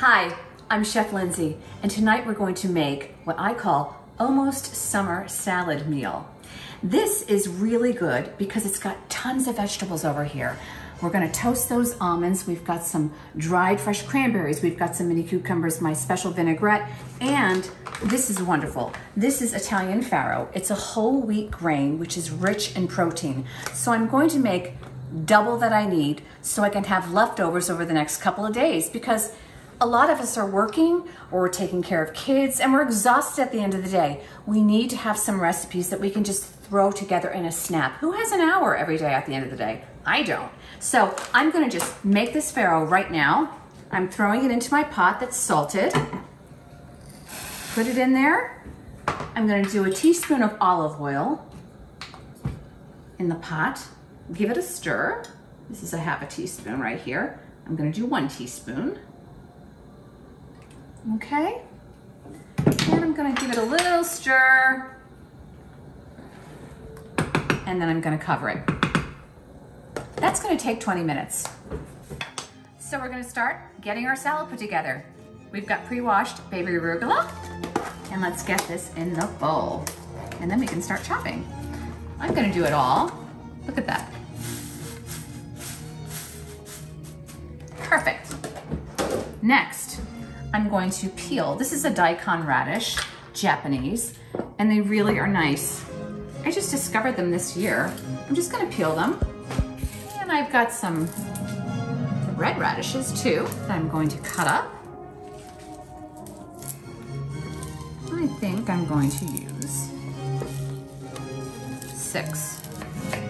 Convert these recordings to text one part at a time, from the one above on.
Hi, I'm Chef Lindsey, and tonight we're going to make what I call almost summer salad meal. This is really good because it's got tons of vegetables over here. We're gonna toast those almonds. We've got some dried fresh cranberries. We've got some mini cucumbers, my special vinaigrette, and this is wonderful. This is Italian farro. It's a whole wheat grain, which is rich in protein. So I'm going to make double that I need so I can have leftovers over the next couple of days because a lot of us are working or we're taking care of kids and we're exhausted at the end of the day. We need to have some recipes that we can just throw together in a snap. Who has an hour every day at the end of the day? I don't. So I'm gonna just make this farro right now. I'm throwing it into my pot that's salted. Put it in there. I'm gonna do a teaspoon of olive oil in the pot. Give it a stir. This is a half a teaspoon right here. I'm gonna do one teaspoon. Okay. And I'm gonna give it a little stir. And then I'm gonna cover it. That's gonna take 20 minutes. So we're gonna start getting our salad put together. We've got pre-washed baby arugula. And let's get this in the bowl. And then we can start chopping. I'm gonna do it all. Look at that. Perfect. Next, I'm going to peel. This is a daikon radish, Japanese, and they really are nice. I just discovered them this year. I'm just gonna peel them. And I've got some red radishes too that I'm going to cut up. I think I'm going to use six.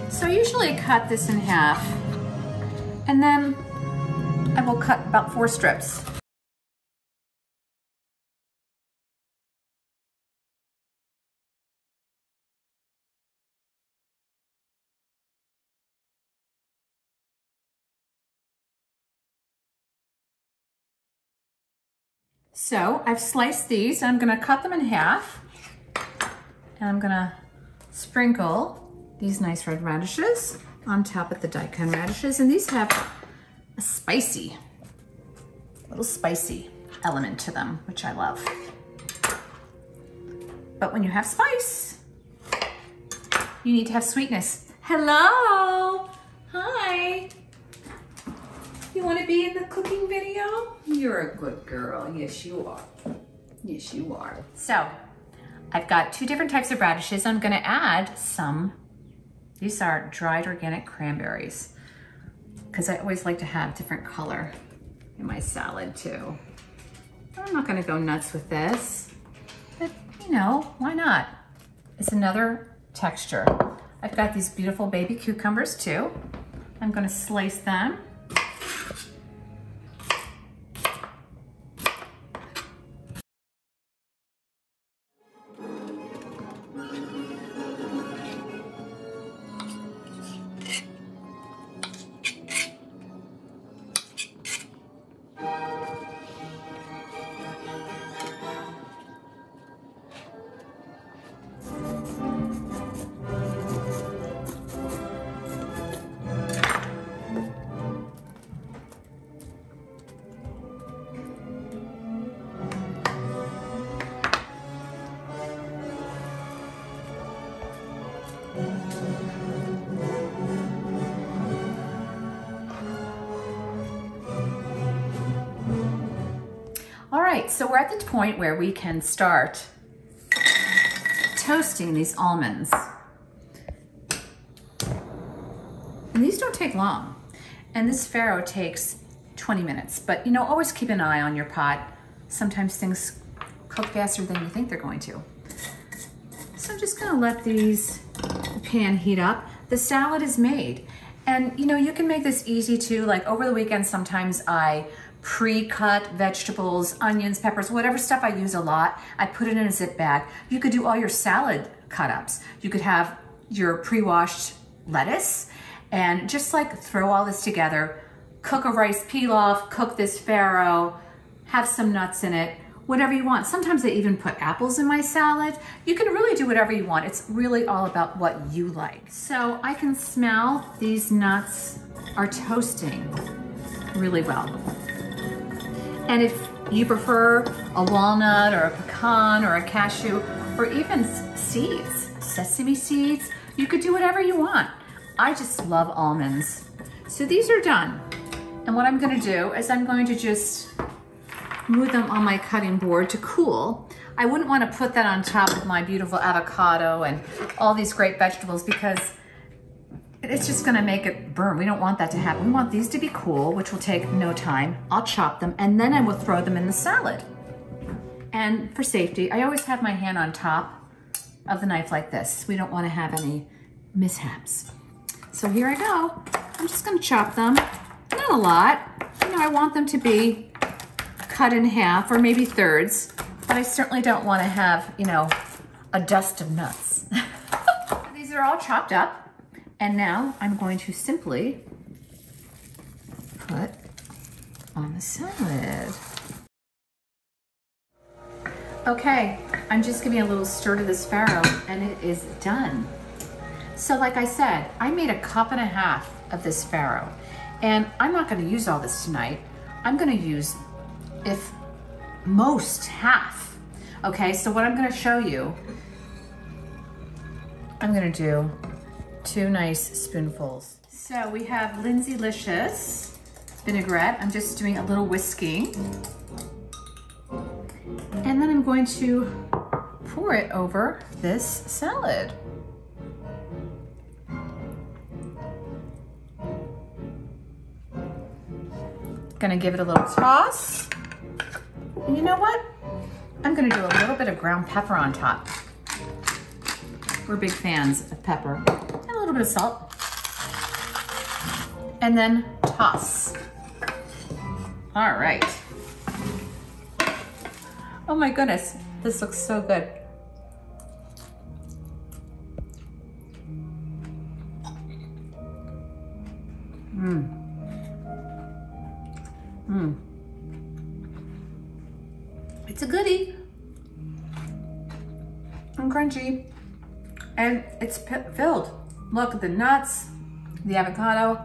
So I usually cut this in half and then I will cut about four strips. So I've sliced these I'm gonna cut them in half and I'm gonna sprinkle these nice red radishes on top of the daikon radishes and these have a spicy, little spicy element to them, which I love. But when you have spice, you need to have sweetness. Hello, hi. You wanna be in the cooking video? You're a good girl, yes you are. Yes you are. So, I've got two different types of radishes. I'm gonna add some, these are dried organic cranberries because I always like to have different color in my salad too. I'm not gonna go nuts with this, but you know, why not? It's another texture. I've got these beautiful baby cucumbers too. I'm gonna slice them right, so we're at the point where we can start toasting these almonds. And these don't take long. And this farro takes 20 minutes, but you know, always keep an eye on your pot. Sometimes things cook faster than you think they're going to. So I'm just gonna let these the pan heat up. The salad is made. And you know, you can make this easy too. Like over the weekend, sometimes I pre-cut vegetables, onions, peppers, whatever stuff I use a lot, I put it in a zip bag. You could do all your salad cut-ups. You could have your pre-washed lettuce and just like throw all this together, cook a rice pilaf, cook this farro, have some nuts in it, whatever you want. Sometimes I even put apples in my salad. You can really do whatever you want. It's really all about what you like. So I can smell these nuts are toasting really well. And if you prefer a walnut or a pecan or a cashew or even seeds, sesame seeds, you could do whatever you want. I just love almonds. So these are done. And what I'm gonna do is I'm going to just move them on my cutting board to cool. I wouldn't wanna put that on top of my beautiful avocado and all these great vegetables because it's just gonna make it burn. We don't want that to happen. We want these to be cool, which will take no time. I'll chop them and then I will throw them in the salad. And for safety, I always have my hand on top of the knife like this. We don't wanna have any mishaps. So here I go. I'm just gonna chop them, not a lot. You know, I want them to be cut in half or maybe thirds, but I certainly don't wanna have, you know, a dust of nuts. These are all chopped up. And now I'm going to simply put on the salad. Okay, I'm just giving a little stir to this farro and it is done. So like I said, I made a cup and a half of this farro and I'm not gonna use all this tonight. I'm gonna use, if most, half. Okay, so what I'm gonna show you, I'm gonna do two nice spoonfuls. So we have LindseyLicious vinaigrette. I'm just doing a little whisking. And then I'm going to pour it over this salad. Gonna give it a little toss. And you know what? I'm gonna do a little bit of ground pepper on top. We're big fans of pepper little bit of salt. And then toss. All right. Oh my goodness, this looks so good. Mmm. Mmm. It's a goodie. And crunchy. And it's filled. Look at the nuts, the avocado.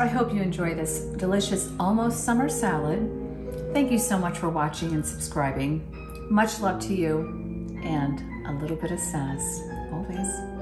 I hope you enjoy this delicious almost summer salad. Thank you so much for watching and subscribing. Much love to you and a little bit of sass always.